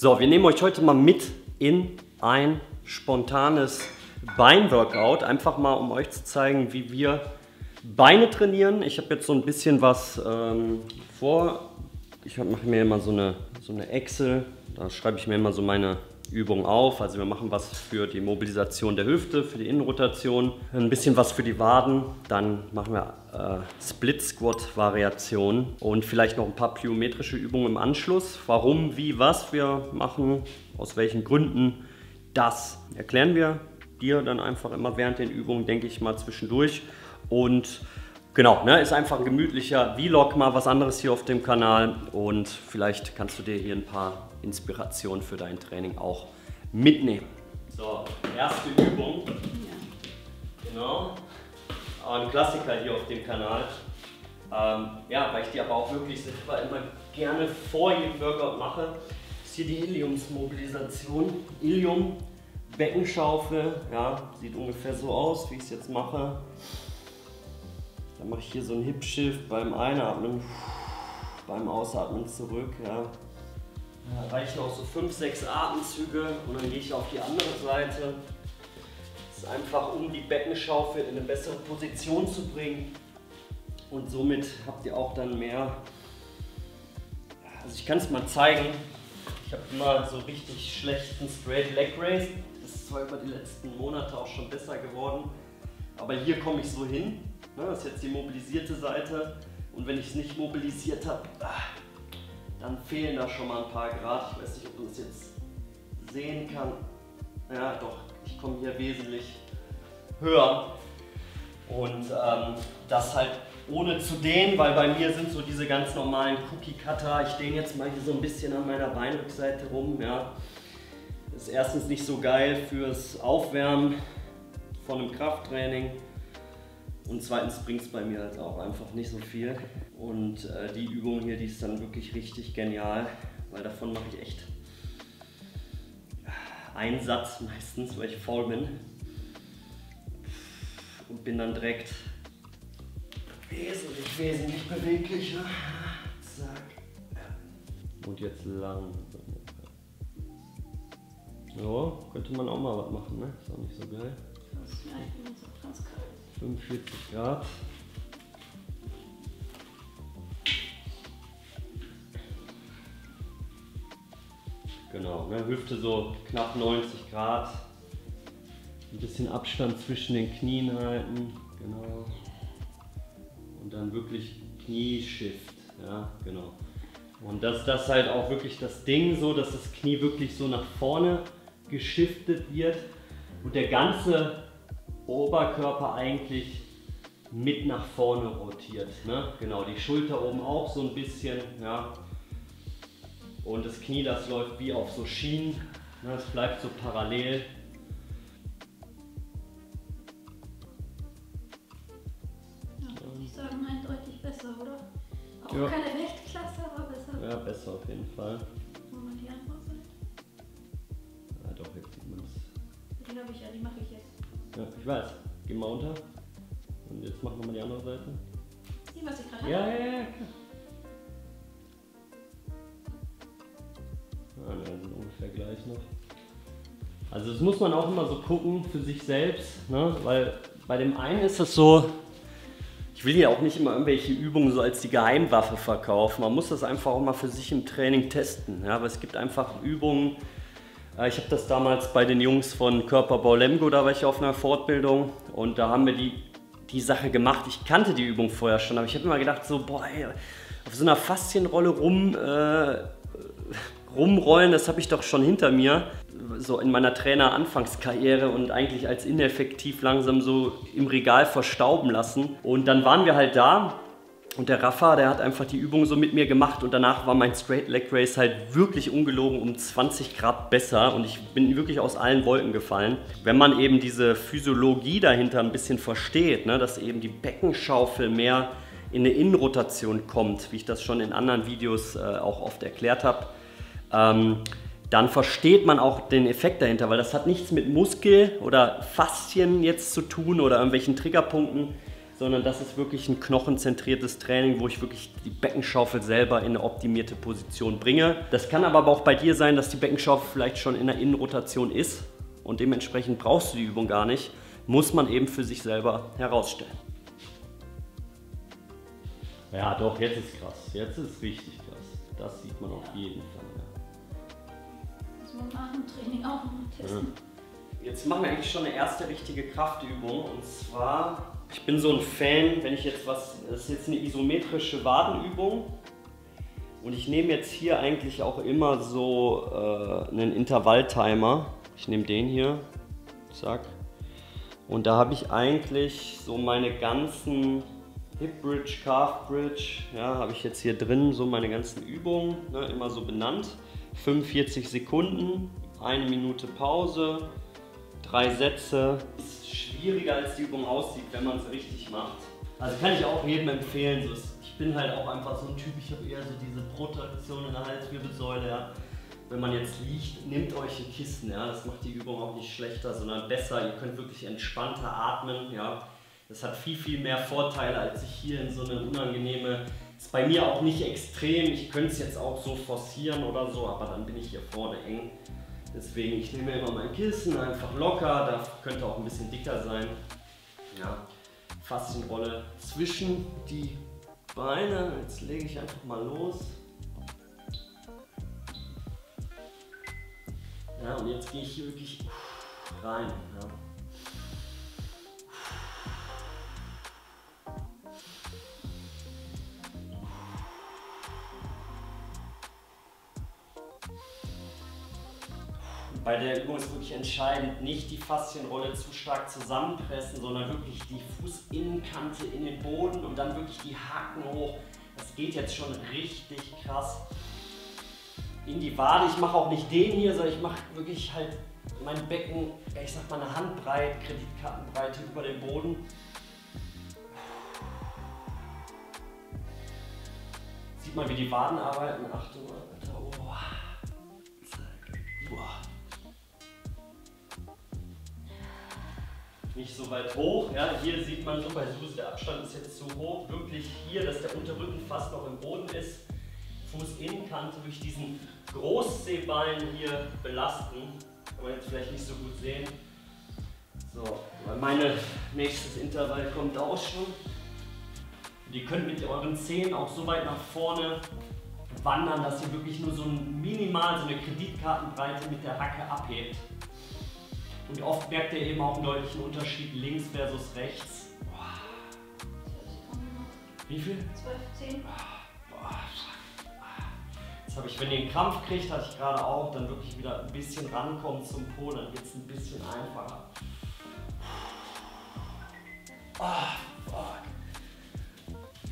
So, wir nehmen euch heute mal mit in ein spontanes Beinworkout. Einfach mal, um euch zu zeigen, wie wir Beine trainieren. Ich habe jetzt so ein bisschen was ähm, vor. Ich mache mir immer so eine, so eine Excel. Da schreibe ich mir immer so meine Übungen auf. Also wir machen was für die Mobilisation der Hüfte, für die Innenrotation, ein bisschen was für die Waden. Dann machen wir äh, Split Squat Variationen und vielleicht noch ein paar plyometrische Übungen im Anschluss. Warum, wie, was wir machen, aus welchen Gründen, das erklären wir dir dann einfach immer während den Übungen, denke ich mal, zwischendurch. Und genau, ne, ist einfach ein gemütlicher Vlog, mal was anderes hier auf dem Kanal. Und vielleicht kannst du dir hier ein paar Inspirationen für dein Training auch mitnehmen. So, erste Übung. Genau. Ein Klassiker hier auf dem Kanal. Ähm, ja, weil ich die aber auch wirklich selber immer gerne vor jedem Workout mache, ist hier die Iliumsmobilisation. Ilium Beckenschaufel, ja, sieht ungefähr so aus, wie ich es jetzt mache. Dann mache ich hier so ein Hip Shift beim Einatmen, beim Ausatmen zurück, ja. Da reichen auch so 5, 6 Atemzüge und dann gehe ich auf die andere Seite. Das ist einfach, um die Beckenschaufel in eine bessere Position zu bringen. Und somit habt ihr auch dann mehr. Also ich kann es mal zeigen. Ich habe immer so richtig schlechten Straight Leg Raise ist zwar über die letzten Monate auch schon besser geworden, aber hier komme ich so hin. Ne, das ist jetzt die mobilisierte Seite und wenn ich es nicht mobilisiert habe, ah, dann fehlen da schon mal ein paar Grad. Ich weiß nicht, ob man es jetzt sehen kann. Ja, doch, ich komme hier wesentlich höher. Und ähm, das halt ohne zu dehnen, weil bei mir sind so diese ganz normalen Cookie Cutter. Ich dehne jetzt mal hier so ein bisschen an meiner Beinrückseite rum. Ja. Ist erstens nicht so geil fürs Aufwärmen von einem Krafttraining. Und zweitens bringt es bei mir halt auch einfach nicht so viel. Und äh, die Übung hier, die ist dann wirklich richtig genial, weil davon mache ich echt einen Satz meistens, weil ich faul bin. Und bin dann direkt wesentlich, wesentlich beweglicher. Zack. Und jetzt lang. Ja, könnte man auch mal was machen, ne? Ist auch nicht so geil. 45 Grad. Genau, ne, Hüfte so knapp 90 Grad. Ein bisschen Abstand zwischen den Knien halten. Genau. Und dann wirklich Knieshift. Ja, genau. Und dass das halt auch wirklich das Ding so, dass das Knie wirklich so nach vorne geschiftet wird und der ganze Oberkörper eigentlich mit nach vorne rotiert. Ne? Genau, die Schulter oben auch so ein bisschen. Ja. Und das Knie, das läuft wie auf so Schienen. Ne? Es bleibt so parallel. Ja, würde ich sagen, eindeutig besser, oder? Auch ja. keine Weltklasse, aber besser. Ja, besser auf jeden Fall. Die habe ich ja, die mache ich jetzt. Ja, ich weiß. Geh mal unter. Und jetzt machen wir mal die andere Seite. Die, was ich gerade habe? Ja, ja, ja, klar. Ja, sind ungefähr gleich noch. Also das muss man auch immer so gucken für sich selbst, ne? weil bei dem einen ist es so, ich will ja auch nicht immer irgendwelche Übungen so als die Geheimwaffe verkaufen. Man muss das einfach auch mal für sich im Training testen. Ja? Aber es gibt einfach Übungen, ich habe das damals bei den Jungs von Körperbau Lemgo, da war ich auf einer Fortbildung und da haben wir die, die Sache gemacht. Ich kannte die Übung vorher schon, aber ich habe immer gedacht, so, boah, ey, auf so einer Faszienrolle rum, äh, rumrollen, das habe ich doch schon hinter mir. So in meiner Trainer-Anfangskarriere und eigentlich als ineffektiv langsam so im Regal verstauben lassen. Und dann waren wir halt da und der Rafa, der hat einfach die Übung so mit mir gemacht und danach war mein Straight Leg Race halt wirklich ungelogen um 20 Grad besser und ich bin wirklich aus allen Wolken gefallen. Wenn man eben diese Physiologie dahinter ein bisschen versteht, ne, dass eben die Beckenschaufel mehr in eine Innenrotation kommt, wie ich das schon in anderen Videos äh, auch oft erklärt habe, ähm, dann versteht man auch den Effekt dahinter, weil das hat nichts mit Muskel oder Faszien jetzt zu tun oder irgendwelchen Triggerpunkten, sondern das ist wirklich ein knochenzentriertes Training, wo ich wirklich die Beckenschaufel selber in eine optimierte Position bringe. Das kann aber auch bei dir sein, dass die Beckenschaufel vielleicht schon in der Innenrotation ist und dementsprechend brauchst du die Übung gar nicht. Muss man eben für sich selber herausstellen. Ja, doch, jetzt ist krass. Jetzt ist richtig krass. Das sieht man auf jeden Fall. Das muss man nach dem Training auch noch testen. Jetzt machen wir eigentlich schon eine erste richtige Kraftübung und zwar ich bin so ein Fan, wenn ich jetzt was, das ist jetzt eine isometrische Wadenübung und ich nehme jetzt hier eigentlich auch immer so äh, einen Intervalltimer. Ich nehme den hier, zack. Und da habe ich eigentlich so meine ganzen Hip Bridge, Calf Bridge, ja, habe ich jetzt hier drin so meine ganzen Übungen, ne, immer so benannt. 45 Sekunden, eine Minute Pause, drei Sätze schwieriger als die Übung aussieht, wenn man es richtig macht. Also kann ich auch jedem empfehlen. So, ich bin halt auch einfach so ein Typ, ich habe eher so diese Protraktion in der Halswirbelsäule. Ja. Wenn man jetzt liegt, nehmt euch ein Kissen. Ja. Das macht die Übung auch nicht schlechter, sondern besser. Ihr könnt wirklich entspannter atmen. Ja. Das hat viel, viel mehr Vorteile, als sich hier in so eine unangenehme ist bei mir auch nicht extrem. Ich könnte es jetzt auch so forcieren oder so, aber dann bin ich hier vorne eng. Deswegen, ich nehme immer mein Kissen, einfach locker, da könnte auch ein bisschen dicker sein. Ja, Faszienrolle zwischen die Beine. Jetzt lege ich einfach mal los. Ja, und jetzt gehe ich hier wirklich rein. Ja. Bei der Übung ist wirklich entscheidend, nicht die Faszienrolle zu stark zusammenpressen, sondern wirklich die Fußinnenkante in den Boden und dann wirklich die Haken hoch. Das geht jetzt schon richtig krass in die Wade. Ich mache auch nicht den hier, sondern ich mache wirklich halt mein Becken, ich sag mal eine Handbreit, Kreditkartenbreite über den Boden. Sieht man, wie die Waden arbeiten. Achtung, nicht so weit hoch. Ja, hier sieht man so bei Suse, der Abstand ist jetzt zu hoch. Wirklich hier, dass der Unterrücken fast noch im Boden ist. Fußinnenkante durch diesen Großzehballen hier belasten. Kann man jetzt vielleicht nicht so gut sehen. So, mein nächstes Intervall kommt auch schon. ihr könnt mit euren Zehen auch so weit nach vorne wandern, dass ihr wirklich nur so minimal so eine Kreditkartenbreite mit der Hacke abhebt. Und oft merkt ihr eben auch einen deutlichen Unterschied links versus rechts. Wie viel? 12, 10. Jetzt habe ich, wenn ihr einen Krampf kriegt, hatte ich gerade auch, dann wirklich wieder ein bisschen rankommen zum Po, dann wird es ein bisschen einfacher. Oh, fuck.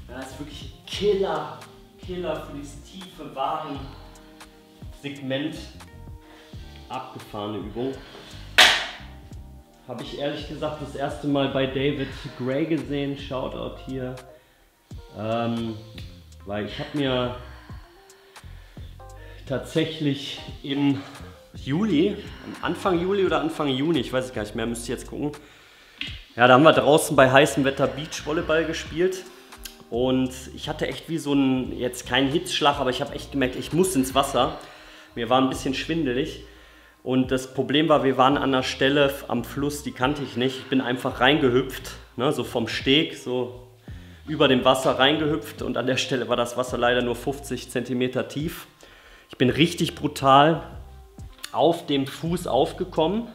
Das ist wirklich ein Killer, Killer für dieses tiefe Segment. Abgefahrene Übung. Habe ich ehrlich gesagt das erste Mal bei David Gray gesehen. Shoutout hier. Ähm, weil ich habe mir tatsächlich im Juli, Anfang Juli oder Anfang Juni, ich weiß es gar nicht mehr, müsst ihr jetzt gucken. Ja, da haben wir draußen bei heißem Wetter Beachvolleyball gespielt. Und ich hatte echt wie so ein, jetzt keinen Hitzschlag, aber ich habe echt gemerkt, ich muss ins Wasser. Mir war ein bisschen schwindelig. Und das Problem war, wir waren an einer Stelle am Fluss, die kannte ich nicht. Ich bin einfach reingehüpft, ne, so vom Steg, so über dem Wasser reingehüpft. Und an der Stelle war das Wasser leider nur 50 cm tief. Ich bin richtig brutal auf dem Fuß aufgekommen.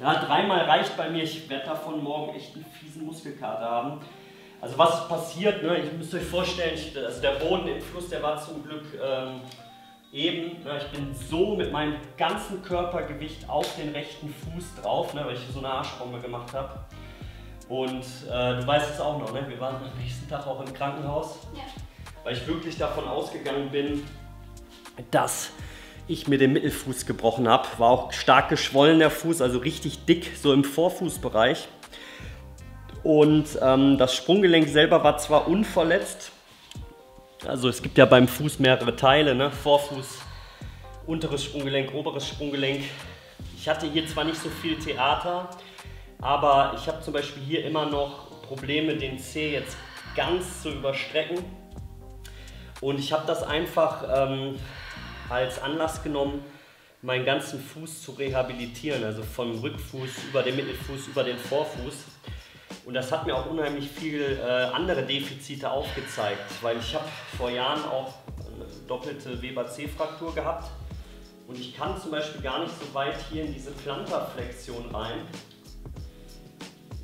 Ja, dreimal reicht bei mir. Ich werde davon morgen echt einen fiesen Muskelkater haben. Also was passiert, ne? ich müsst euch vorstellen, ich, also der Boden im Fluss, der war zum Glück ähm, eben. Ne? Ich bin so mit meinem ganzen Körpergewicht auf den rechten Fuß drauf, ne? weil ich so eine Arschbombe gemacht habe. Und äh, du weißt es auch noch, ne? wir waren am nächsten Tag auch im Krankenhaus, ja. weil ich wirklich davon ausgegangen bin, dass ich mir den Mittelfuß gebrochen habe. War auch stark geschwollen der Fuß, also richtig dick, so im Vorfußbereich. Und ähm, das Sprunggelenk selber war zwar unverletzt, also es gibt ja beim Fuß mehrere Teile, ne? Vorfuß, unteres Sprunggelenk, oberes Sprunggelenk. Ich hatte hier zwar nicht so viel Theater, aber ich habe zum Beispiel hier immer noch Probleme, den C jetzt ganz zu überstrecken. Und ich habe das einfach ähm, als Anlass genommen, meinen ganzen Fuß zu rehabilitieren, also vom Rückfuß über den Mittelfuß über den Vorfuß. Und das hat mir auch unheimlich viel äh, andere Defizite aufgezeigt, weil ich habe vor Jahren auch eine doppelte Weber-C-Fraktur gehabt und ich kann zum Beispiel gar nicht so weit hier in diese Plantarflexion rein.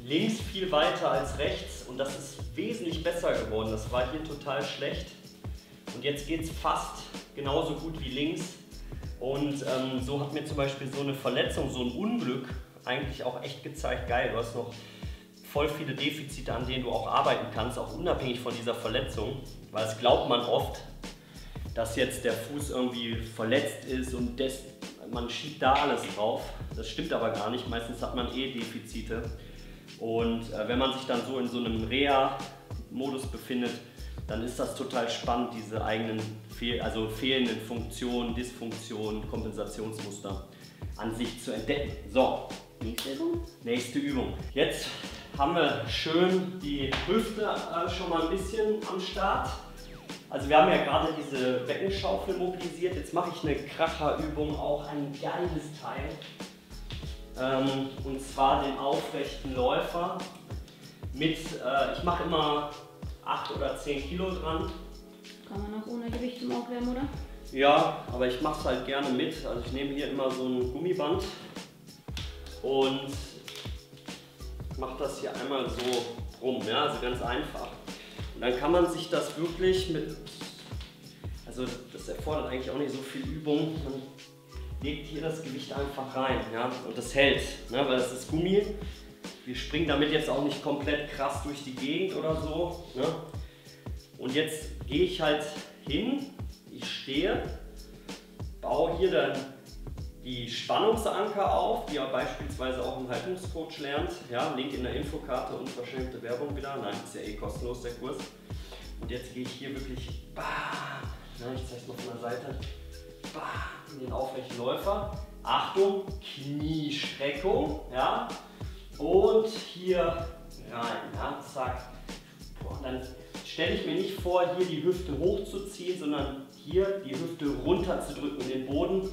Links viel weiter als rechts und das ist wesentlich besser geworden. Das war hier total schlecht und jetzt geht es fast genauso gut wie links. Und ähm, so hat mir zum Beispiel so eine Verletzung, so ein Unglück eigentlich auch echt gezeigt, geil, du hast noch voll viele Defizite, an denen du auch arbeiten kannst, auch unabhängig von dieser Verletzung. Weil es glaubt man oft, dass jetzt der Fuß irgendwie verletzt ist und das, man schiebt da alles drauf. Das stimmt aber gar nicht. Meistens hat man eh Defizite. Und äh, wenn man sich dann so in so einem Reha-Modus befindet, dann ist das total spannend, diese eigenen fehl also fehlenden Funktionen, Dysfunktionen, Kompensationsmuster an sich zu entdecken. So, nächste Übung. Nächste Übung. Jetzt haben wir schön die Hüfte äh, schon mal ein bisschen am Start. Also wir haben ja gerade diese Beckenschaufel mobilisiert. Jetzt mache ich eine Kracherübung, auch ein geiles Teil. Ähm, und zwar den aufrechten Läufer mit, äh, ich mache immer 8 oder 10 Kilo dran. Kann man auch ohne Gewicht zum Aufwärmen, oder? Ja, aber ich mache es halt gerne mit. Also ich nehme hier immer so ein Gummiband und mache das hier einmal so rum, ja, also ganz einfach. Und dann kann man sich das wirklich mit, also das erfordert eigentlich auch nicht so viel Übung. Man legt hier das Gewicht einfach rein, ja, und das hält, ne, weil das ist Gummi. Wir springen damit jetzt auch nicht komplett krass durch die Gegend oder so. Ne? Und jetzt gehe ich halt hin, ich stehe, baue hier dann die Spannungsanker auf, die ihr beispielsweise auch im Haltungscoach lernt. Ja, Link in der Infokarte und verschämte Werbung wieder. Nein, ist ja eh kostenlos der Kurs. Und jetzt gehe ich hier wirklich, bam, ja, ich zeige es noch von der Seite, bam, in den aufrechten Läufer. Achtung, Kniestreckung, ja, und hier rein, ja, zack. Und dann stelle ich mir nicht vor, hier die Hüfte hochzuziehen, sondern hier die Hüfte runter zu drücken in den Boden.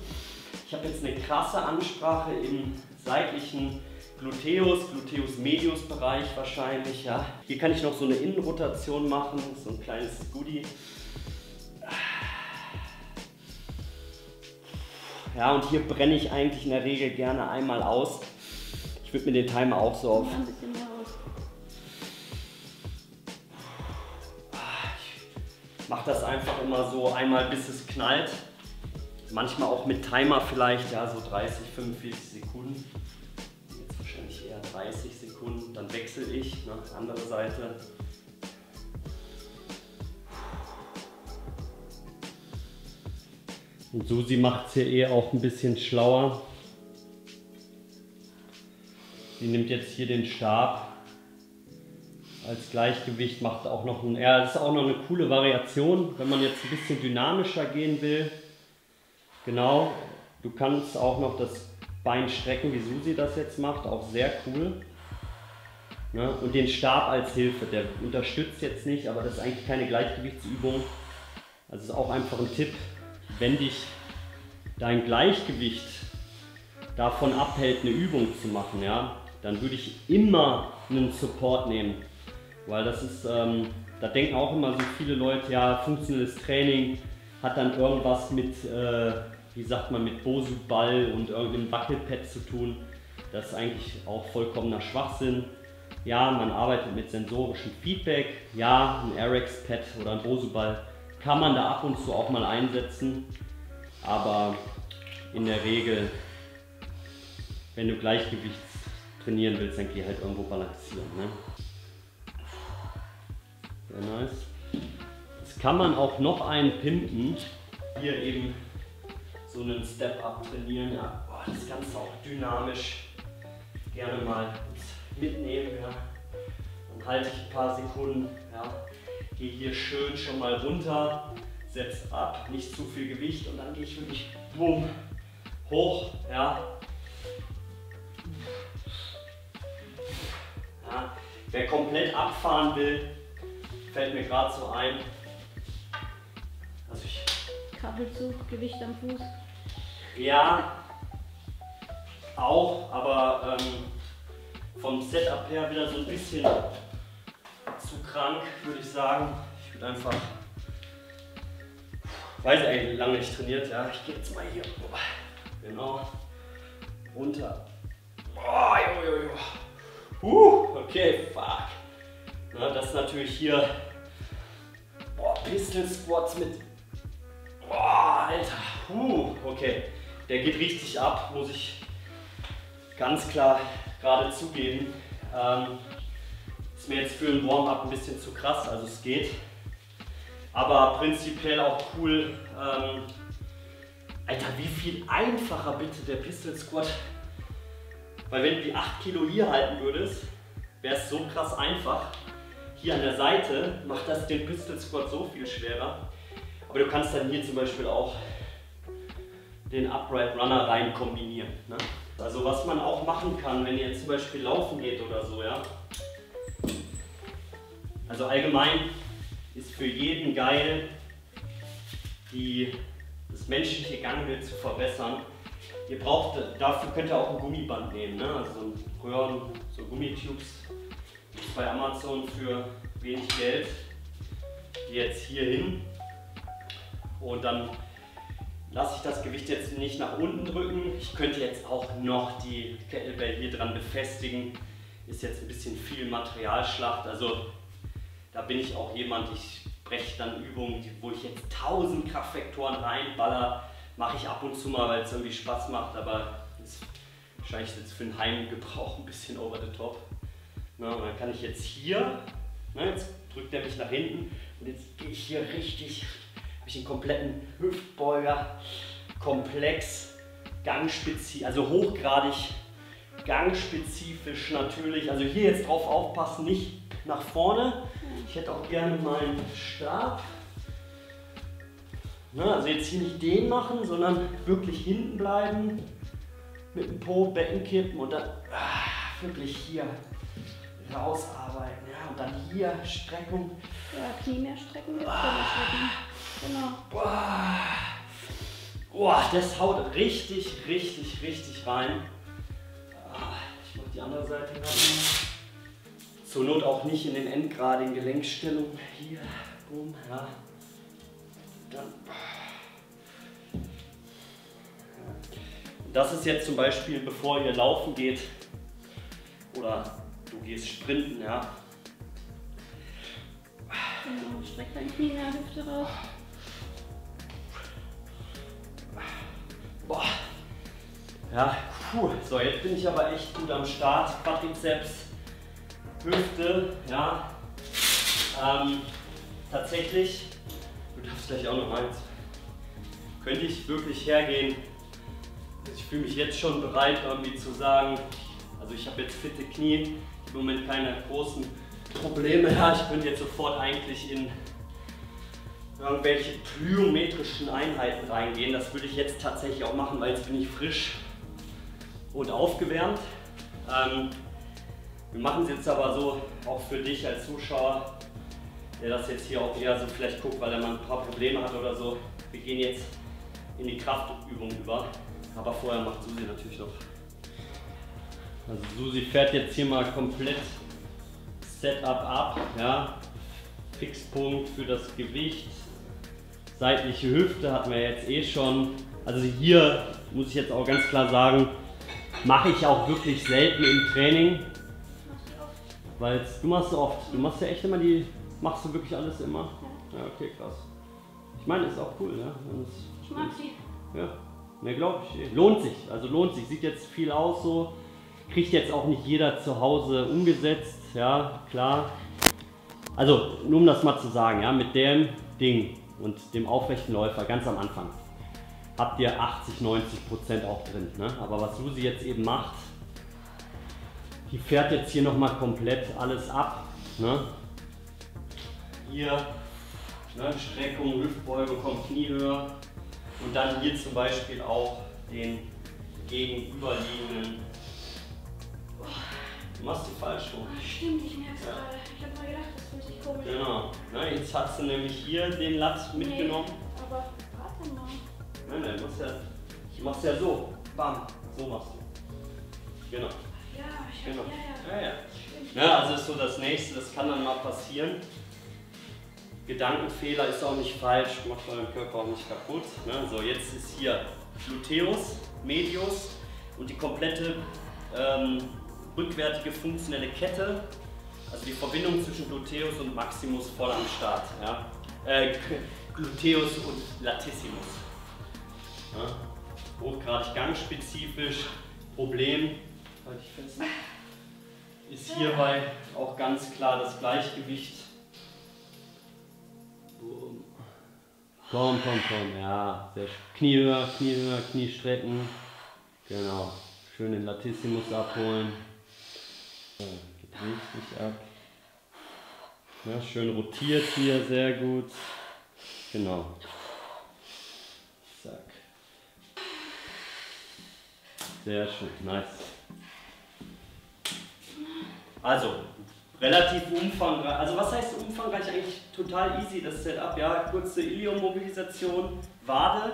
Ich habe jetzt eine krasse Ansprache im seitlichen Gluteus, Gluteus medius Bereich wahrscheinlich. Ja. Hier kann ich noch so eine Innenrotation machen, so ein kleines Goodie. Ja, und hier brenne ich eigentlich in der Regel gerne einmal aus. Ich würde mir den Timer auch so auf. Ich mache das einfach immer so einmal bis es knallt. Manchmal auch mit Timer vielleicht, ja, so 30, 45 Sekunden. Jetzt wahrscheinlich eher 30 Sekunden. Dann wechsle ich, ne, andere Seite. Und Susi macht es hier eh auch ein bisschen schlauer. Sie nimmt jetzt hier den Stab als Gleichgewicht, macht auch noch ein, ja, das ist auch noch eine coole Variation, wenn man jetzt ein bisschen dynamischer gehen will. Genau, du kannst auch noch das Bein strecken, wie Susi das jetzt macht, auch sehr cool. Ne? Und den Stab als Hilfe, der unterstützt jetzt nicht, aber das ist eigentlich keine Gleichgewichtsübung. Also ist auch einfach ein Tipp, wenn dich dein Gleichgewicht davon abhält, eine Übung zu machen, ja, dann würde ich immer einen Support nehmen. Weil das ist, ähm, da denken auch immer so viele Leute, ja, funktionelles Training hat dann irgendwas mit, äh, wie sagt man, mit Bosu-Ball und irgendeinem Wackelpad zu tun. Das ist eigentlich auch vollkommener Schwachsinn. Ja, man arbeitet mit sensorischem Feedback. Ja, ein RX-Pad oder ein Bosu-Ball kann man da ab und zu auch mal einsetzen. Aber in der Regel, wenn du Gleichgewichts trainieren willst, dann geh halt irgendwo balancieren. Ne? Sehr nice. Das kann man auch noch einpimpen. Hier eben so einen Step-Up trainieren. Ja, boah, das Ganze auch dynamisch gerne mal mitnehmen. Ja. Dann halte ich ein paar Sekunden, ja, gehe hier schön schon mal runter, setze ab, nicht zu viel Gewicht und dann gehe ich wirklich boom, hoch, ja. Ja. Wer komplett abfahren will, fällt mir gerade so ein. Also ich Kabelzug, Gewicht am Fuß. Ja, auch, aber ähm, vom Setup her wieder so ein bisschen zu krank, würde ich sagen. Ich würde einfach, weiß ich eigentlich lange nicht trainiert, ja. Ich gehe jetzt mal hier, genau, runter. Oh, jo, jo, jo. Uh, okay, fuck. Na, das ist natürlich hier boah, Pistol Squats mit. Boah, Alter. Uh, okay. Der geht richtig ab, muss ich ganz klar gerade zugeben. Ähm, ist mir jetzt für ein Warm-up ein bisschen zu krass, also es geht. Aber prinzipiell auch cool. Ähm, Alter, wie viel einfacher bitte der Pistol Squat. Weil wenn du die 8 Kilo hier halten würdest, wäre es so krass einfach. Hier an der Seite macht das den Pistol Squat so viel schwerer. Aber du kannst dann hier zum Beispiel auch den Upright Runner rein kombinieren. Ne? Also was man auch machen kann, wenn ihr zum Beispiel laufen geht oder so, ja. Also allgemein ist für jeden geil, die, das menschliche Gangbild zu verbessern. Ihr braucht, dafür könnt ihr auch ein Gummiband nehmen, ne? also so ein Röhren, so Gummitubes bei Amazon für wenig Geld. Die jetzt hier hin und dann lasse ich das Gewicht jetzt nicht nach unten drücken. Ich könnte jetzt auch noch die Kettlebell hier dran befestigen. Ist jetzt ein bisschen viel Materialschlacht. Also da bin ich auch jemand, ich breche dann Übungen, wo ich jetzt 1000 Kraftfaktoren reinballer. Mache ich ab und zu mal, weil es irgendwie Spaß macht, aber ist wahrscheinlich jetzt für den Heimgebrauch ein bisschen over the top. Na, und dann kann ich jetzt hier, na, jetzt drückt er mich nach hinten und jetzt gehe ich hier richtig habe ich einen kompletten Hüftbeuger, komplex, gangspezifisch, also hochgradig gangspezifisch natürlich. Also hier jetzt drauf aufpassen, nicht nach vorne. Ich hätte auch gerne meinen Stab. Na, also jetzt hier nicht den machen, sondern wirklich hinten bleiben, mit dem Po Becken kippen und dann ah, wirklich hier rausarbeiten. Ja, und dann hier Streckung. Ja, Knie mehr strecken, ah. Genau. Boah. Boah, das haut richtig, richtig, richtig rein. Ah, ich mach die andere Seite gerade mal. Zur Not auch nicht in den endgradigen Gelenkstellungen. Hier, boom, ja. Das ist jetzt zum Beispiel, bevor ihr laufen geht oder du gehst sprinten, ja. Genau, streck dein Knie in der Hüfte raus. Boah. Ja, puh. So, jetzt bin ich aber echt gut am Start. Quadrizeps, Hüfte, ja. Ähm, tatsächlich, darfst gleich auch noch eins, könnte ich wirklich hergehen. Ich fühle mich jetzt schon bereit, irgendwie zu sagen, also ich habe jetzt fitte Knie, im Moment keine großen Probleme. Ja, ich könnte jetzt sofort eigentlich in irgendwelche plyometrischen Einheiten reingehen. Das würde ich jetzt tatsächlich auch machen, weil jetzt bin ich frisch und aufgewärmt. Ähm, wir machen es jetzt aber so, auch für dich als Zuschauer, der das jetzt hier auch eher so vielleicht guckt, weil er mal ein paar Probleme hat oder so. Wir gehen jetzt in die Kraftübung über, aber vorher macht Susi natürlich noch. Also Susi fährt jetzt hier mal komplett Setup ab, ja. Fixpunkt für das Gewicht, seitliche Hüfte hatten wir jetzt eh schon. Also hier muss ich jetzt auch ganz klar sagen, mache ich auch wirklich selten im Training. Weil du machst oft, du machst ja echt immer die, machst du wirklich alles immer? Ja, okay, krass. Ich meine, ist auch cool, ne? ich mag sie. Ja, ne, glaube ich. Eh. Lohnt sich, also lohnt sich. Sieht jetzt viel aus so. Kriegt jetzt auch nicht jeder zu Hause umgesetzt, ja, klar. Also, nur um das mal zu sagen, ja, mit dem Ding und dem aufrechten Läufer ganz am Anfang habt ihr 80, 90 Prozent auch drin. Ne? Aber was Susi jetzt eben macht, die fährt jetzt hier nochmal komplett alles ab. Ne? Hier ne, Streckung, Hüftbeuge kommt Kniehöhe und dann hier zum Beispiel auch den gegenüberliegenden. Du machst die falsch rum. Ah, stimmt, ich merke es ja. gerade. Ich habe mal gedacht, das fühlt sich komisch an. Genau. Ne, jetzt hast du nämlich hier den Latz mitgenommen. Nee, aber warte mal. Nein, nein, du machst ja, du machst ja so. Bam, so machst du. Genau. Ja, ich Genau. hab, ja, ja. Ja, ja. Stimmt. Ja, also ist so das nächste, das kann dann mal passieren. Gedankenfehler ist auch nicht falsch, macht euren Körper auch nicht kaputt. Ne? So, jetzt ist hier Gluteus, Medius und die komplette ähm, rückwärtige funktionelle Kette, also die Verbindung zwischen Gluteus und Maximus voll am Start. Ja? Äh, Gluteus und Latissimus. Ja? Hochgradig gangspezifisch. Problem, fest, ist hierbei auch ganz klar das Gleichgewicht. Komm, komm, komm, ja. Sehr. Knie höher, Knie höher, Knie strecken. Genau. Schön den Latissimus abholen. So, geht richtig ab. Ja, schön rotiert hier, sehr gut. Genau. Zack. Sehr schön, nice. Also, relativ umfangreich. Also, was heißt umfangreich? Eigentlich total easy das Setup. Ja, kurze Iliummobilisation, Wade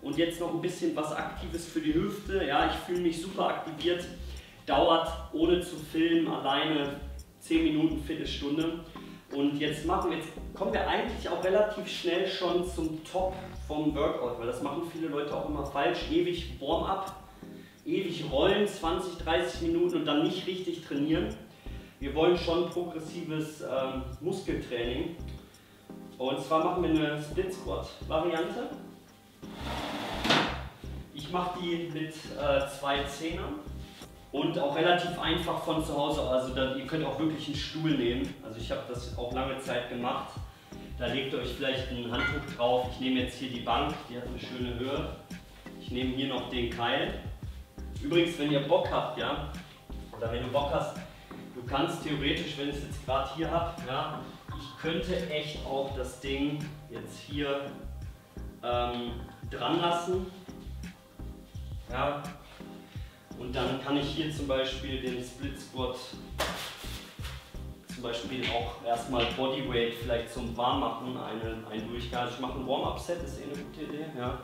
und jetzt noch ein bisschen was Aktives für die Hüfte. Ja, ich fühle mich super aktiviert. Dauert ohne zu filmen alleine 10 Minuten, Viertelstunde. Und jetzt machen jetzt kommen wir eigentlich auch relativ schnell schon zum Top vom Workout, weil das machen viele Leute auch immer falsch. Ewig Warm-up, ewig rollen, 20, 30 Minuten und dann nicht richtig trainieren. Wir wollen schon progressives ähm, Muskeltraining. Und zwar machen wir eine Split Squat Variante. Ich mache die mit äh, zwei Zehnern und auch relativ einfach von zu Hause. Also da, ihr könnt auch wirklich einen Stuhl nehmen. Also ich habe das auch lange Zeit gemacht. Da legt ihr euch vielleicht ein Handtuch drauf. Ich nehme jetzt hier die Bank, die hat eine schöne Höhe. Ich nehme hier noch den Keil. Übrigens, wenn ihr Bock habt, ja, oder wenn du Bock hast, kannst theoretisch, wenn ich es jetzt gerade hier habe, ja, ich könnte echt auch das Ding jetzt hier ähm, dran lassen. Ja, und dann kann ich hier zum Beispiel den Split Squat zum Beispiel auch erstmal Bodyweight vielleicht zum Warmmachen, einen, einen Durchgang. Also ich mache ein Warm-Up-Set, ist eh eine gute Idee. Ja.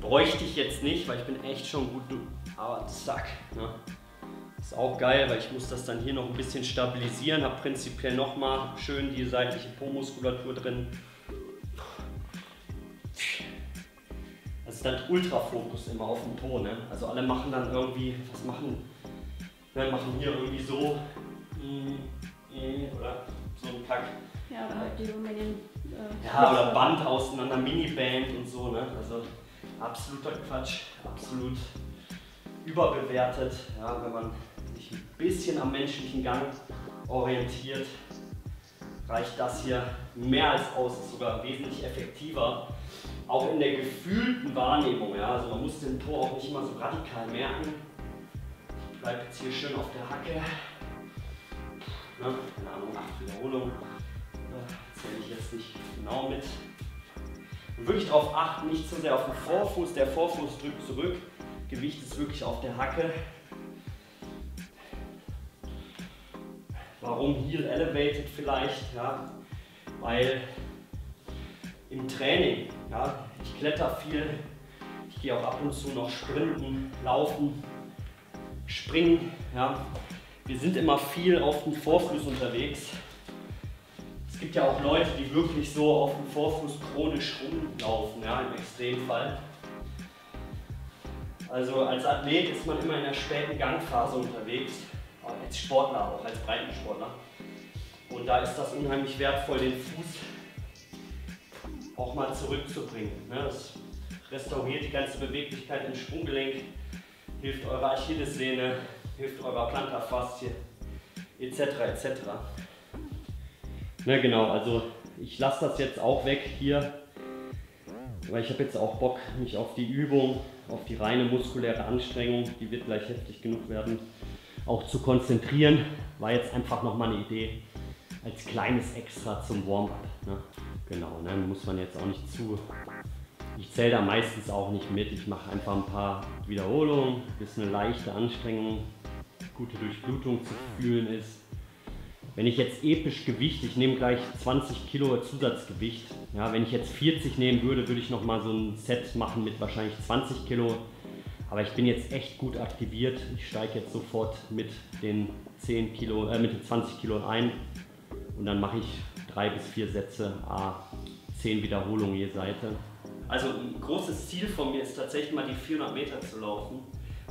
Bräuchte ich jetzt nicht, weil ich bin echt schon gut, aber zack. Ne? Ist auch geil, weil ich muss das dann hier noch ein bisschen stabilisieren, habe prinzipiell nochmal schön die seitliche Po-Muskulatur drin. Das ist dann Ultrafokus immer auf dem Po. Ne? Also alle machen dann irgendwie, was machen? Ne, machen hier irgendwie so mm, mm, oder so ein Kack. Ja, oder halt die Rumänien. Äh, Ja, oder Band auseinander, Miniband und so, ne? Also absoluter Quatsch, absolut überbewertet. Ja, wenn man sich ein bisschen am menschlichen Gang orientiert, reicht das hier mehr als aus, ist sogar wesentlich effektiver. Auch in der gefühlten Wahrnehmung, ja, also man muss den Po auch nicht immer so radikal merken. Ich bleibe jetzt hier schön auf der Hacke. Ne? Keine Ahnung, acht Wiederholungen. Äh, Zähle ich jetzt nicht genau mit. Und wirklich darauf achten, nicht zu sehr auf den Vorfuß. Der Vorfuß drückt zurück. Gewicht ist wirklich auf der Hacke. Warum Heel Elevated vielleicht? Ja, weil im Training, ja, ich kletter viel, ich gehe auch ab und zu noch sprinten, laufen, springen. Ja. Wir sind immer viel auf dem Vorfuß unterwegs. Es gibt ja auch Leute, die wirklich so auf dem Vorfuß chronisch rumlaufen, ja, im Extremfall. Also als Athlet ist man immer in der späten Gangphase unterwegs, als Sportler auch, als Breitensportler. Und da ist das unheimlich wertvoll, den Fuß auch mal zurückzubringen. ne? Das restauriert die ganze Beweglichkeit im Sprunggelenk, hilft eurer Achillessehne, hilft eurer Plantarfaszie etc. etc. Na genau, also ich lasse das jetzt auch weg hier, weil ich habe jetzt auch Bock, mich auf die Übung, auf die reine muskuläre Anstrengung, die wird gleich heftig genug werden, auch zu konzentrieren. War jetzt einfach nochmal eine Idee. als kleines Extra zum Warm-up. Ne? Genau, ne? muss man jetzt auch nicht zu. Ich zähle da meistens auch nicht mit. Ich mache einfach ein paar Wiederholungen, bis eine leichte Anstrengung, gute Durchblutung zu fühlen ist. Wenn ich jetzt episch Gewicht, ich nehme gleich 20 Kilo Zusatzgewicht. Ja, wenn ich jetzt 40 nehmen würde, würde ich noch mal so ein Set machen mit wahrscheinlich 20 Kilo. Aber ich bin jetzt echt gut aktiviert. Ich steige jetzt sofort mit den 10 Kilo, äh, mit den 20 Kilo ein und dann mache ich drei bis vier Sätze, a 10 Wiederholungen je Seite. Also ein großes Ziel von mir ist tatsächlich mal die 400 Meter zu laufen.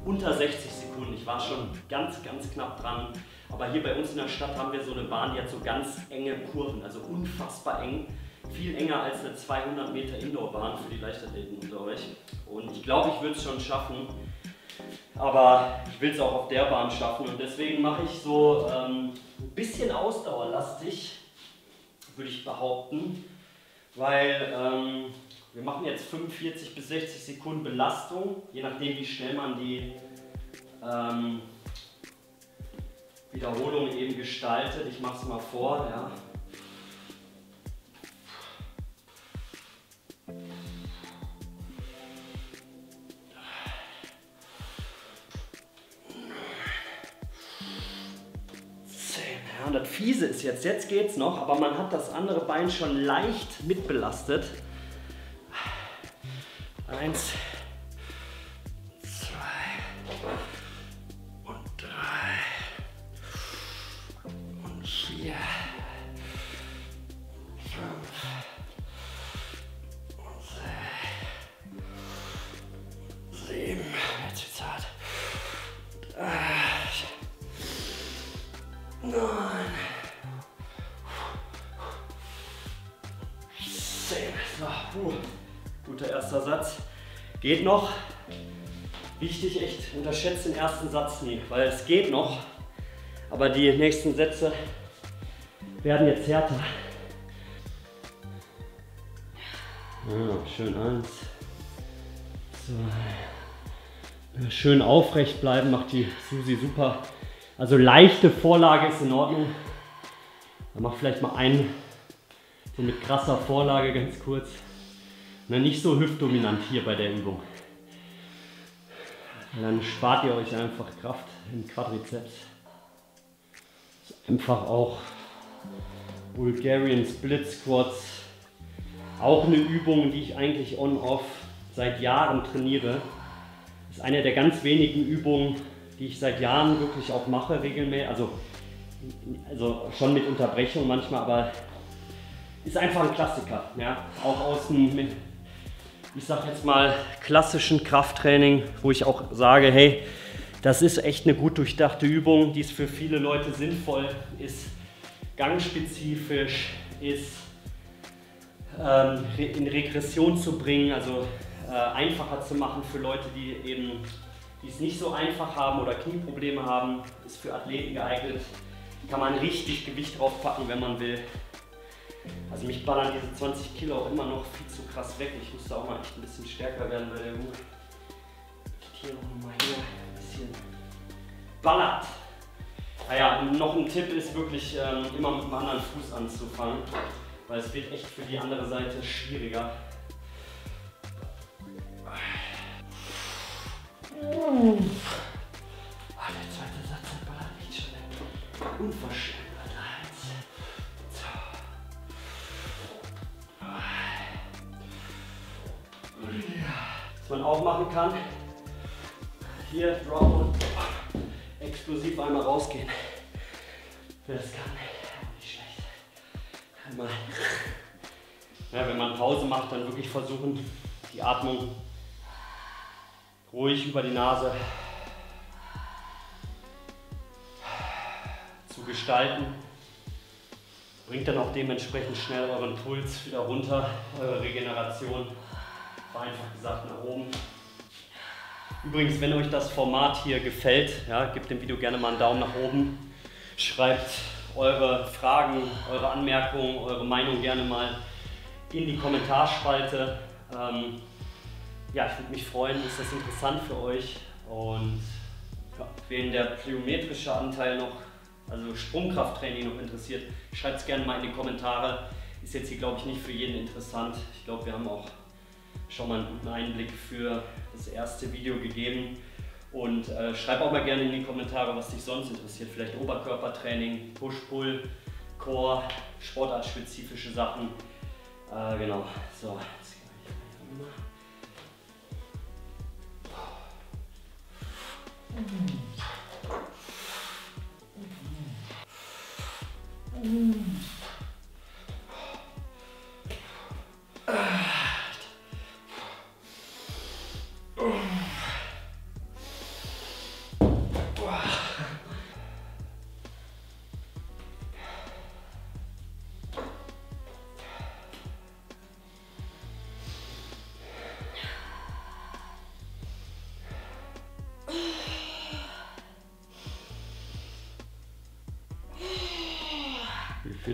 Unter 60 Sekunden. Ich war schon ganz, ganz knapp dran. Aber hier bei uns in der Stadt haben wir so eine Bahn, die hat so ganz enge Kurven, also unfassbar eng. Viel enger als eine 200 Meter Indoorbahn für die Leichtathleten unter euch. Und ich glaube, ich würde es schon schaffen. Aber ich will es auch auf der Bahn schaffen und deswegen mache ich so ähm, ein bisschen ausdauerlastig, würde ich behaupten. Weil ähm, wir machen jetzt 45 bis 60 Sekunden Belastung, je nachdem wie schnell man die ähm, Wiederholung eben gestaltet. Ich mache es mal vor. Ja. Fiese ist jetzt, jetzt geht's noch, aber man hat das andere Bein schon leicht mitbelastet. Eins, Geht noch. Wichtig, echt, unterschätzt den ersten Satz nie, weil es geht noch. Aber die nächsten Sätze werden jetzt härter. Ja, schön eins, zwei. Schön aufrecht bleiben, macht die Susi super. Also leichte Vorlage ist in Ordnung. Dann mach vielleicht mal einen so mit krasser Vorlage ganz kurz. Na, nicht so hüftdominant hier bei der Übung. Dann spart ihr euch einfach Kraft im Quadrizeps. Einfach auch Bulgarian Split Squats. Auch eine Übung, die ich eigentlich on-off seit Jahren trainiere. Ist eine der ganz wenigen Übungen, die ich seit Jahren wirklich auch mache, regelmäßig. Also, also schon mit Unterbrechung manchmal, aber ist einfach ein Klassiker. Ja? Auch aus dem ich sage jetzt mal, klassischen Krafttraining, wo ich auch sage, hey, das ist echt eine gut durchdachte Übung, die ist für viele Leute sinnvoll, ist gangspezifisch, ist ähm, in Regression zu bringen, also äh, einfacher zu machen für Leute, die eben die es nicht so einfach haben oder Knieprobleme haben, ist für Athleten geeignet. Kann man richtig Gewicht draufpacken, wenn man will. Also mich ballern diese 20 Kilo auch immer noch viel zu krass weg. Ich musste auch mal echt ein bisschen stärker werden bei der Übung. Hier nochmal hier ein bisschen ballert. Naja, noch ein Tipp ist wirklich ähm, immer mit dem anderen Fuß anzufangen, weil es wird echt für die andere Seite schwieriger. Ah, der zweite Satz ballert echt schon unverschämt. Man auch machen kann, hier Drop und explosiv einmal rausgehen. Wer das kann, nicht schlecht. Einmal. Ja, wenn man Pause macht, dann wirklich versuchen, die Atmung ruhig über die Nase zu gestalten. Bringt dann auch dementsprechend schnell euren Puls wieder runter, eure Regeneration vereinfacht gesagt nach oben. Übrigens, wenn euch das Format hier gefällt, ja, gebt dem Video gerne mal einen Daumen nach oben. Schreibt eure Fragen, eure Anmerkungen, eure Meinung gerne mal in die Kommentarspalte. Ähm, ja, ich würde mich freuen, ist das interessant für euch. Und ja, wen der plyometrische Anteil noch also Sprungkrafttraining noch interessiert, schreibt es gerne mal in die Kommentare. Ist jetzt hier, glaube ich, nicht für jeden interessant. Ich glaube, wir haben auch schon mal einen guten Einblick für das erste Video gegeben. Und äh, schreib auch mal gerne in die Kommentare, was dich sonst interessiert. Vielleicht Oberkörpertraining, Push-Pull, Core, sportartspezifische Sachen. Äh, genau. So, jetzt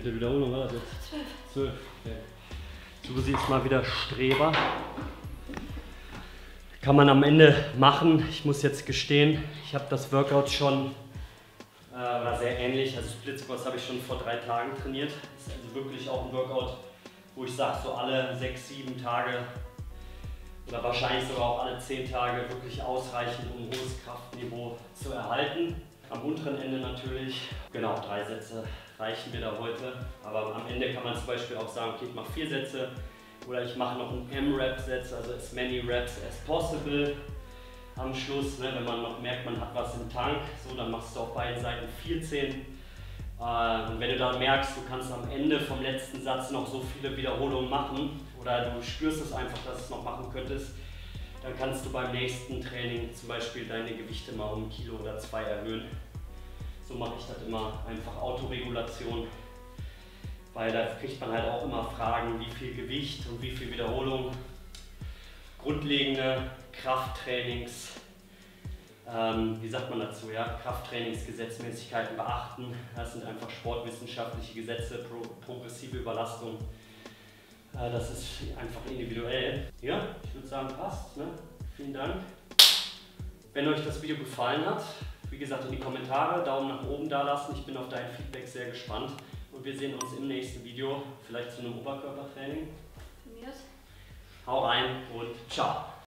vierte Wiederholung war das jetzt? Zwölf. Zwölf. Okay. Susi ist mal wieder Streber. Kann man am Ende machen. Ich muss jetzt gestehen, ich habe das Workout schon, äh, war sehr ähnlich. Also Split Squats habe ich schon vor drei Tagen trainiert. Das ist also wirklich auch ein Workout, wo ich sage, so alle sechs, sieben Tage oder wahrscheinlich sogar auch alle zehn Tage wirklich ausreichend, um ein hohes Kraftniveau zu erhalten. Am unteren Ende natürlich, genau, drei Sätze reichen mir da heute. Aber am Ende kann man zum Beispiel auch sagen, okay, ich mache vier Sätze oder ich mache noch einen M-Rap-Satz, also as many reps as possible am Schluss. Ne, wenn man noch merkt, man hat was im Tank, so, dann machst du auf beiden Seiten 14. Äh, und wenn du dann merkst, du kannst am Ende vom letzten Satz noch so viele Wiederholungen machen oder du spürst es einfach, dass du es noch machen könntest, dann kannst du beim nächsten Training zum Beispiel deine Gewichte mal um ein Kilo oder zwei erhöhen. So mache ich das immer, einfach Autoregulation, weil da kriegt man halt auch immer Fragen, wie viel Gewicht und wie viel Wiederholung. Grundlegende Krafttrainings, ähm, wie sagt man dazu, ja? Krafttrainingsgesetzmäßigkeiten beachten. Das sind einfach sportwissenschaftliche Gesetze, pro, progressive Überlastung. Äh, das ist einfach individuell. Ja, ich würde sagen, passt. Ne? Vielen Dank. Wenn euch das Video gefallen hat, wie gesagt, in die Kommentare, Daumen nach oben da lassen. Ich bin auf dein Feedback sehr gespannt. Und wir sehen uns im nächsten Video, vielleicht zu einem Oberkörpertraining. Von mir aus. Hau rein und ciao.